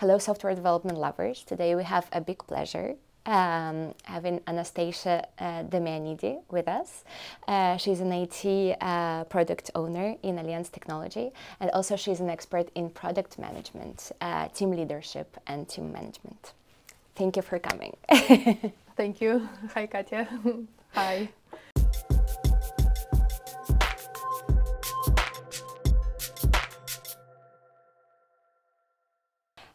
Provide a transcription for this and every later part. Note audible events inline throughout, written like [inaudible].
Hello, software development lovers. Today we have a big pleasure um, having Anastasia uh, Demianidi with us. Uh, she's an IT uh, product owner in Allianz Technology, and also she's an expert in product management, uh, team leadership, and team management. Thank you for coming. [laughs] Thank you. Hi, Katya. [laughs] Hi.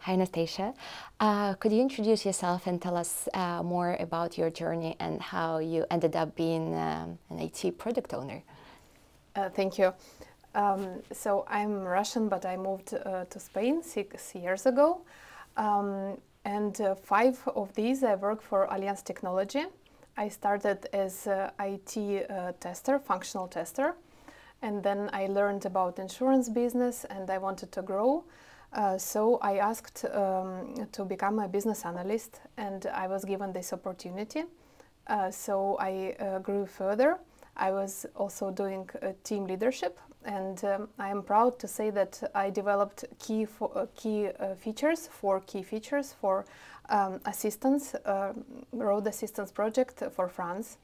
Hi, Anastasia. Uh, could you introduce yourself and tell us uh, more about your journey and how you ended up being um, an IT product owner? Uh, thank you. Um, so I'm Russian, but I moved uh, to Spain six years ago. Um, and uh, five of these I work for Allianz Technology. I started as IT uh, tester, functional tester. And then I learned about insurance business and I wanted to grow. Uh, so I asked um, to become a business analyst, and I was given this opportunity. Uh, so I uh, grew further. I was also doing team leadership, and um, I am proud to say that I developed key uh, key uh, features, four key features for um, assistance, road assistance project for France.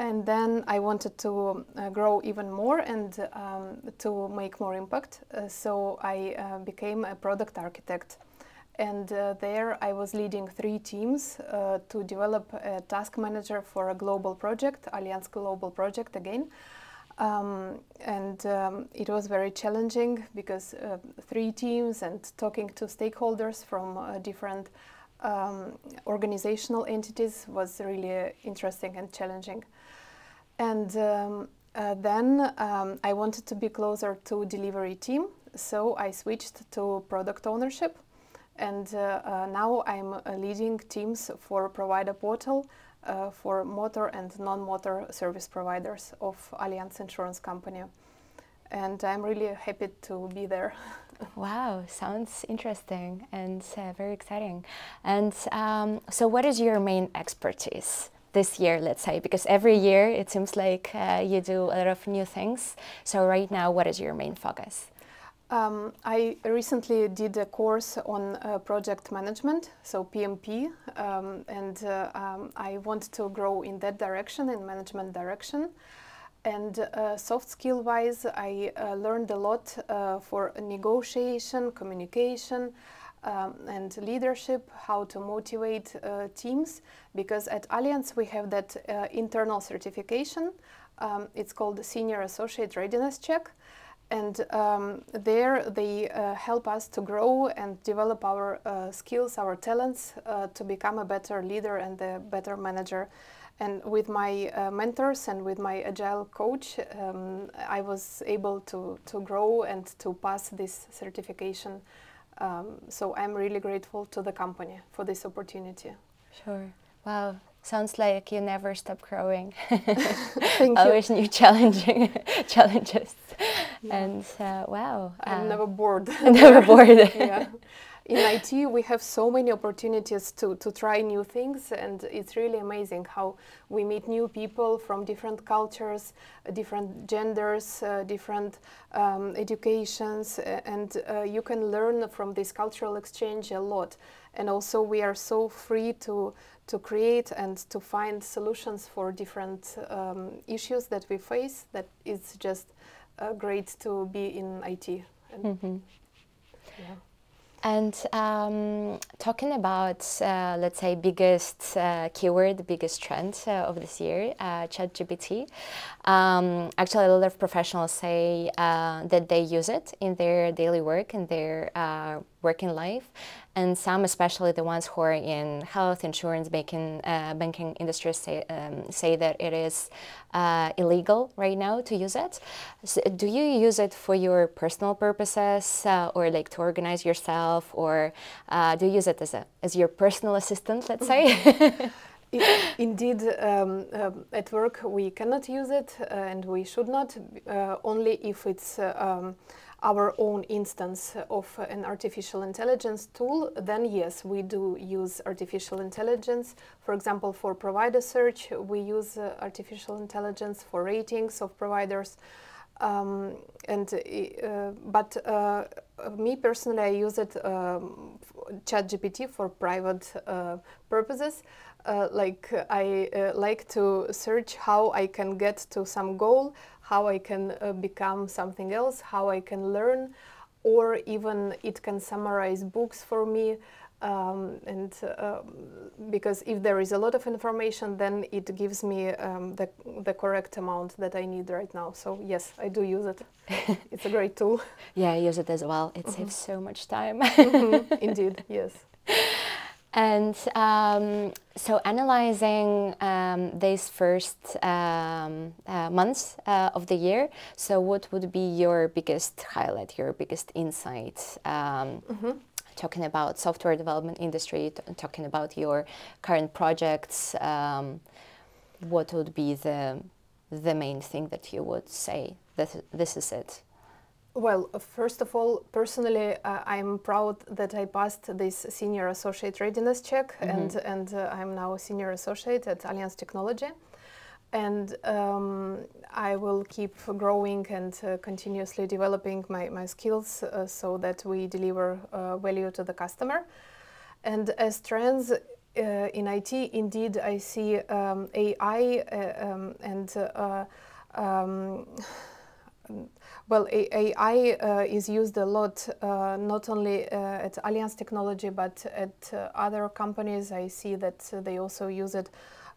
And then I wanted to uh, grow even more and um, to make more impact. Uh, so I uh, became a product architect. And uh, there I was leading three teams uh, to develop a task manager for a global project, Allianz Global Project again. Um, and um, it was very challenging because uh, three teams and talking to stakeholders from different um, organizational entities was really interesting and challenging. And um, uh, then um, I wanted to be closer to delivery team, so I switched to product ownership. And uh, uh, now I'm uh, leading teams for provider portal uh, for motor and non-motor service providers of Allianz Insurance Company. And I'm really happy to be there. [laughs] Wow, sounds interesting and uh, very exciting. And um, so, what is your main expertise? this year, let's say, because every year it seems like uh, you do a lot of new things. So, right now, what is your main focus? Um, I recently did a course on uh, project management, so PMP, um, and uh, um, I want to grow in that direction, in management direction. And uh, soft skill wise, I uh, learned a lot uh, for negotiation, communication, um, and leadership, how to motivate uh, teams, because at Allianz we have that uh, internal certification. Um, it's called Senior Associate Readiness Check. And um, there they uh, help us to grow and develop our skills, our talents, to become a better leader and a better manager. And with my uh, mentors and with my agile coach, um, I was able to, to grow and to pass this certification. Um, so I'm really grateful to the company for this opportunity. Sure. Wow. Sounds like you never stop growing. [laughs] Thank Always you. new challenging [laughs] challenges. Yeah. And uh, wow. I'm uh, never bored. [laughs] never bored. yeah in IT, we have so many opportunities to, to try new things, and it's really amazing how we meet new people from different cultures, uh, different genders, uh, different um, educations, and uh, you can learn from this cultural exchange a lot. And also, we are so free to to create and to find solutions for different um, issues that we face. That it's just uh, great to be in IT. Mm -hmm. yeah. And um, talking about, uh, let's say, biggest uh, keyword, biggest trend uh, of this year, uh, ChatGPT. Um, actually, a lot of professionals say uh, that they use it in their daily work, in their uh, working life, and some, especially the ones who are in health, insurance, banking, uh, banking industry, say, um, say that it is uh, illegal right now to use it. So do you use it for your personal purposes, uh, or like to organize yourself, or uh, do you use it as a as your personal assistant, let's say? [laughs] Indeed, um, uh, at work we cannot use it, uh, and we should not. Uh, only if it's uh, um, our own instance of an artificial intelligence tool, then yes, we do use artificial intelligence. For example, for provider search, we use uh, artificial intelligence for ratings of providers. Um, and uh, but uh, me personally, I use it um, ChatGPT for private uh, purposes. Uh, like I uh, like to search how I can get to some goal, how I can uh, become something else, how I can learn, or even it can summarize books for me. Um, and uh, because if there is a lot of information, then it gives me um, the, the correct amount that I need right now. So yes, I do use it. [laughs] it's a great tool. Yeah, I use it as well. It mm -hmm. saves so much time. mm -hmm. Indeed, yes. [laughs] And um, so, analyzing um, these first um, uh, months uh, of the year, so what would be your biggest highlight, your biggest insight? Mm -hmm talking about software development industry, talking about your current projects, um, what would be the the main thing that you would say that this is it? Well, first of all, personally, uh, I'm proud that I passed this senior associate readiness check, mm -hmm. and and uh, I'm now a senior associate at Allianz Technology and um, I will keep growing and uh, continuously developing my, my skills uh, so that we deliver uh, value to the customer. And as trends uh, in IT, indeed, I see um, AI uh, um, and uh, um, well, AI uh, is used a lot, uh, not only uh, at Allianz Technology, but at other companies. I see that they also use it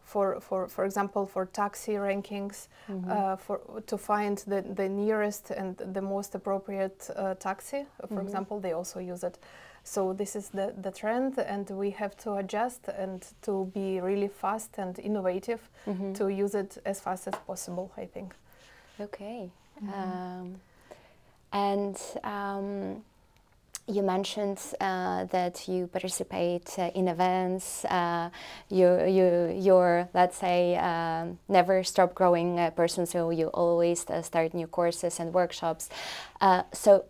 for, for, for example, for taxi rankings, mm -hmm. uh, for, to find the, the nearest and the most appropriate uh, taxi, for mm -hmm. example, they also use it. So this is the, the trend, and we have to adjust and to be really fast and innovative mm -hmm. to use it as fast as possible, I think. Okay. Um, and um, you mentioned uh, that you participate uh, in events. Uh, you, you, you're, let's say, um, never stop growing uh, person, so you always uh, start new courses and workshops. Uh, so,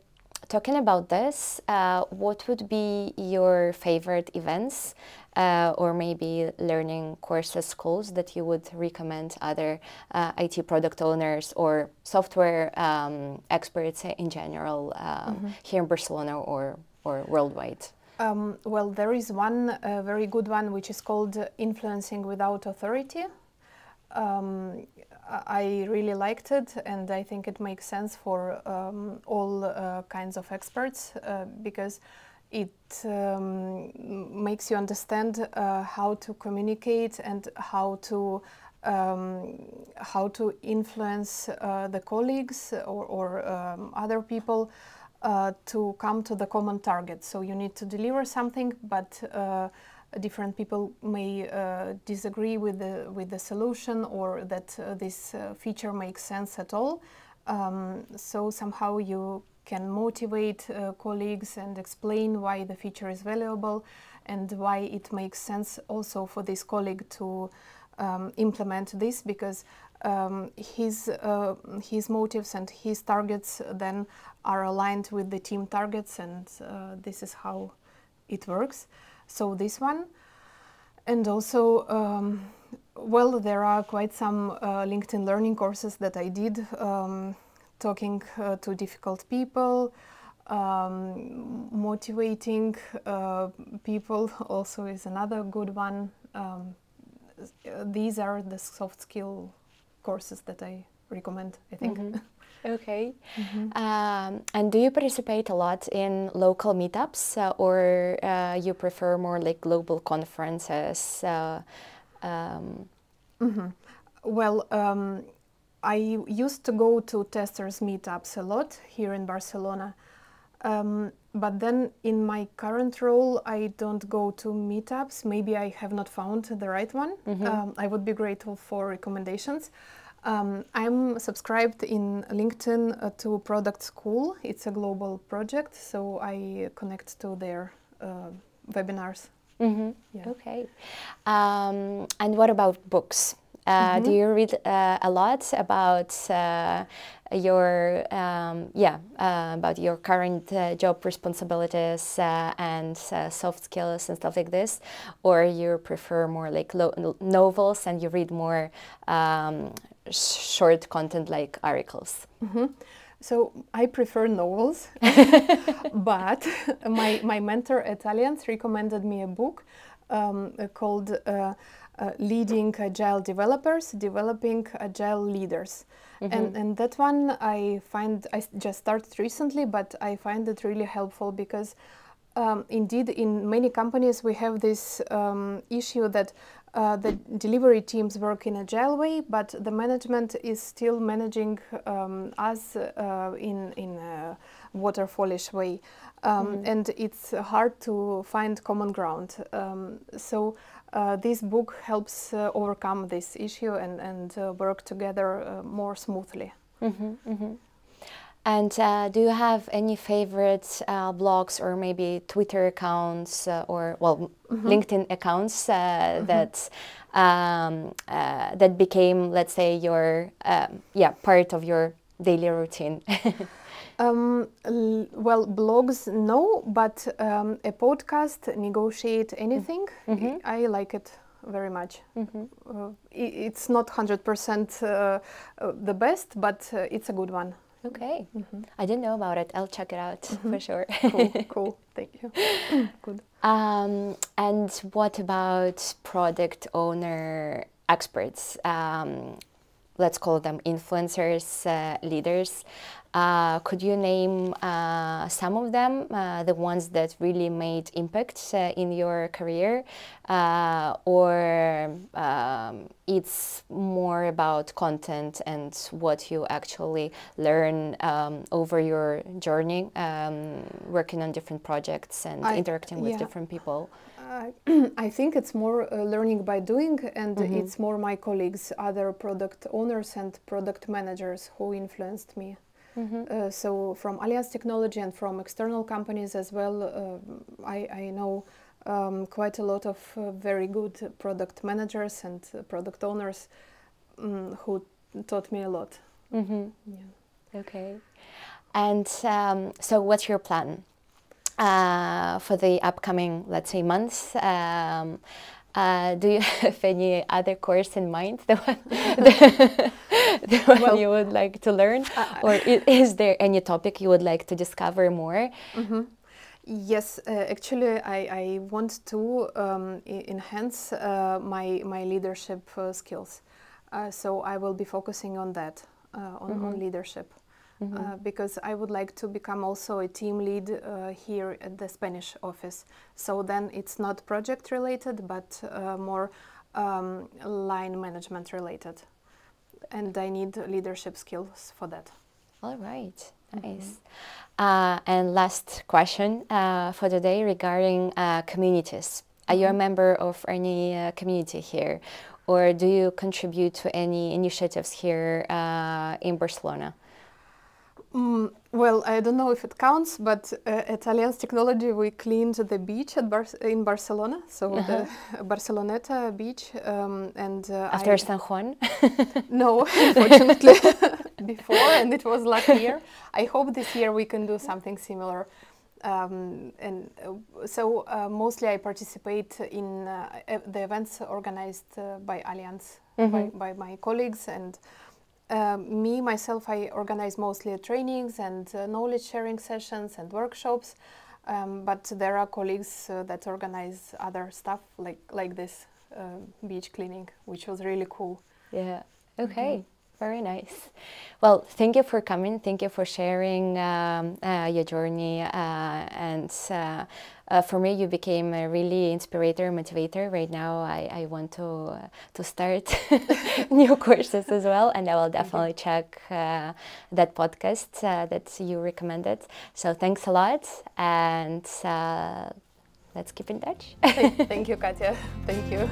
talking about this, what would be your favorite events uh, or maybe learning courses, schools that you would recommend other uh, IT product owners or software um, experts in general um, mm -hmm. here in Barcelona or, or worldwide? Um, well, there is one uh, very good one which is called Influencing Without Authority. Um, I really liked it, and I think it makes sense for um, all uh, kinds of experts uh, because it um, makes you understand uh, how to communicate and how to um, how to influence uh, the colleagues or, or um, other people uh, to come to the common target. So you need to deliver something, but uh, different people may uh, disagree with the with the solution or that uh, this feature makes sense at all. Um, so somehow you can motivate uh, colleagues and explain why the feature is valuable and why it makes sense also for this colleague to um, implement this because um, his, uh, his motives and his targets then are aligned with the team targets and uh, this is how it works. So this one and also um, well there are quite some uh, LinkedIn learning courses that I did um, talking uh, to difficult people, um, motivating uh, people [laughs] also is another good one. Um, these are the soft skill courses that I recommend, I think. Mm -hmm. [laughs] Okay. Mm -hmm. um, and do you participate a lot in local meetups uh, or uh, you prefer more like global conferences? Uh, um... mm -hmm. Well, um, I used to go to testers meetups a lot here in Barcelona. Um, but then in my current role, I don't go to meetups. Maybe I have not found the right one. Mm -hmm. um, I would be grateful for recommendations. Um, I'm subscribed in LinkedIn uh, to Product School. It's a global project, so I connect to their uh, webinars. Mm -hmm. yeah. Okay. Um, and what about books? Uh, mm-hmm. Do you read uh, a lot about uh, your um, yeah uh, about your current uh, job responsibilities uh, and soft skills and stuff like this, or you prefer more like novels and you read more um, short content like articles? Mm-hmm. So I prefer novels, [laughs] but [laughs] my, my mentor at Allianz recommended me a book um, called uh, uh, Leading Agile Developers, Developing Agile Leaders. Mm-hmm. And, and that one I find, I just started recently, but I find it really helpful because um, indeed in many companies we have this um, issue that uh, the delivery teams work in a agile way, but the management is still managing um, us uh, in in a waterfallish way, um, mm. and it's hard to find common ground. Um, so uh, this book helps uh, overcome this issue and and uh, work together uh, more smoothly. Mm -hmm, mm -hmm. And uh, do you have any favorite uh, blogs or maybe Twitter accounts uh, or well mm -hmm. LinkedIn accounts mm -hmm. that um, uh, that became let's say your um, yeah part of your daily routine? [laughs] um, well, blogs no, but um, a podcast, negotiate anything. Mm -hmm. I like it very much. Mm-hmm. Uh, it's not hundred percent the best, but it's a good one. Okay. Mm -hmm. I didn't know about it. I'll check it out mm -hmm. for sure. cool. [laughs] Cool. Thank you. [laughs] Good. Um, and what about product owner experts? Um, let's call them influencers, uh, leaders. Uh, could you name uh, some of them, uh, the ones that really made impact uh, in your career, uh, or um, it's more about content and what you actually learn um, over your journey, um, working on different projects and I, interacting with yeah. different people? [clears throat] I think it's more uh, learning by doing, and mm -hmm. it's more my colleagues, other product owners and product managers who influenced me. Mm -hmm. uh, so from Allianz Technology and from external companies as well, uh, I, I, know um, quite a lot of uh, very good product managers and uh, product owners um, who taught me a lot. Mm -hmm. yeah. Okay. And um, so, what's your plan uh, for the upcoming, let's say, months? Um, uh, do you [laughs] have any other course in mind, [laughs] the one, the, [laughs] the one well, you would like to learn, uh, or is there any topic you would like to discover more? Mm -hmm. Yes, uh, actually, I, I, want to um, enhance uh, my my leadership uh, skills, uh, so I will be focusing on that, on, mm -hmm. on mm-hmm. leadership. Mm -hmm. uh, because I would like to become also a team lead uh, here at the Spanish office. So then it's not project related, but uh, more um, line management related. And I need leadership skills for that. All right, mm-hmm. nice. -hmm. and last question uh, for today regarding uh, communities. Are you a mm-hmm. member of any community here? Or do you contribute to any initiatives here in Barcelona? Mm, well, I don't know if it counts, but uh, at Allianz Technology we cleaned the beach at Bar in Barcelona, so uh -huh. the uh-huh. [laughs] Barceloneta beach, um, and uh, after I San Juan. [laughs] no, [laughs] unfortunately, before, and it was last year. I hope this year we can do something similar. Um, and uh, so uh, mostly I participate in uh, the events organized uh, by Allianz, mm -hmm. by, by, my colleagues and um, me myself i organize mostly trainings and uh, knowledge sharing sessions and workshops. Um, but there are colleagues uh, that organize other stuff like like this uh, beach cleaning which was really cool. Yeah. Okay. Mm -hmm. Very nice. Well, thank you for coming. Thank you for sharing um, uh, your journey. Uh, and uh, uh for me, you became a really inspirator, motivator. Right now, I, I want to uh, to start [laughs] new courses as well, and I will definitely check uh, that podcast that you recommended. So thanks a lot, and let's keep in touch. [laughs] thank you, Katya. Thank you.